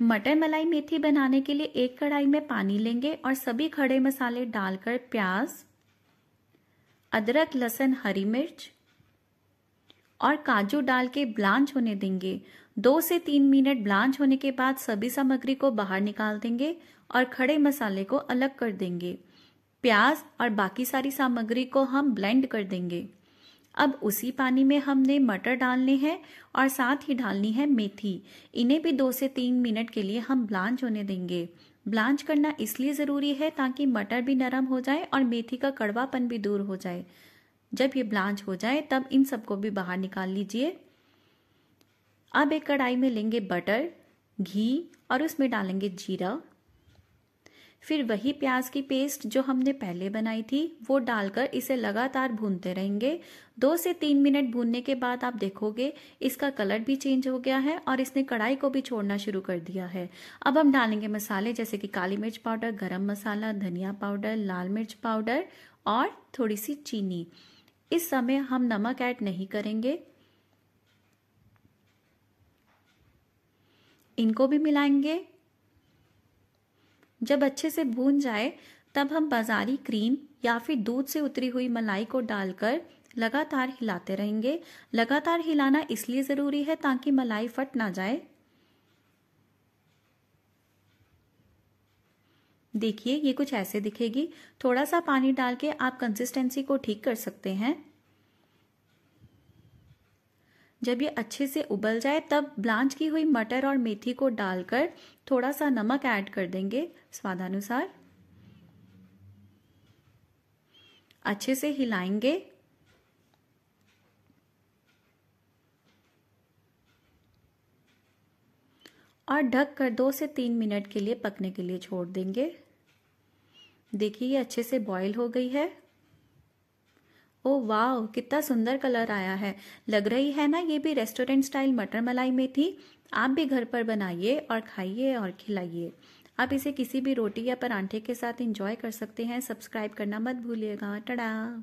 मटर मलाई मेथी बनाने के लिए एक कढ़ाई में पानी लेंगे और सभी खड़े मसाले डालकर प्याज, अदरक, लहसुन, हरी मिर्च और काजू डाल के ब्लांच होने देंगे। दो से तीन मिनट ब्लांच होने के बाद सभी सामग्री को बाहर निकाल देंगे और खड़े मसाले को अलग कर देंगे। प्याज और बाकी सारी सामग्री को हम ब्लेंड कर देंगे। अब उसी पानी में हमने मटर डालने हैं और साथ ही डालनी है मेथी। इन्हें भी दो से तीन मिनट के लिए हम ब्लांच होने देंगे। ब्लांच करना इसलिए ज़रूरी है ताकि मटर भी नरम हो जाए और मेथी का कड़वापन भी दूर हो जाए। जब ये ब्लांच हो जाए, तब इन सबको भी बाहर निकाल लीजिए। अब एक कढ़ाई में लेंगे बटर, घी और उसमें डालेंगे जीरा। फिर वही प्याज की पेस्ट जो हमने पहले बनाई थी, वो डालकर इसे लगातार भूनते रहेंगे। दो से तीन मिनट भूनने के बाद आप देखोगे इसका कलर भी चेंज हो गया है और इसने कढ़ाई को भी छोड़ना शुरू कर दिया है। अब हम डालेंगे मसाले, जैसे कि काली मिर्च पाउडर, गरम मसाला, धनिया पाउडर, लाल मिर्च पाउडर और थोड़ी सी चीनी। इस समय हम नमक ऐड नहीं करेंगे। इनको भी मिलाएँगे। जब अच्छे से भून जाए, तब हम बाजारी क्रीम या फिर दूध से उतरी हुई मलाई को डालकर लगातार हिलाते रहेंगे। लगातार हिलाना इसलिए ज़रूरी है ताकि मलाई फट ना जाए। देखिए, ये कुछ ऐसे दिखेगी। थोड़ा सा पानी डाल के आप कंसिस्टेंसी को ठीक कर सकते हैं। जब ये अच्छे से उबल जाए, तब ब्लांच की हुई मटर और मेथी को डालकर थोड़ा सा नमक ऐड कर देंगे स्वादानुसार। अच्छे से हिलाएँगे। और ढक कर दो से तीन मिनट के लिए पकने के लिए छोड़ देंगे। देखिए, ये अच्छे से बॉईल हो गई है। ओ वाह कितना सुंदर कलर आया है। लग रही है ना ये भी रेस्टोरेंट स्टाइल मटर मलाई में थी। आप भी घर पर बनाइए और खाइए और खिलाइए। आप इसे किसी भी रोटी या परांठे के साथ इंजॉय कर सकते हैं। सब्सक्राइब करना मत भूलिएगा। टड़ा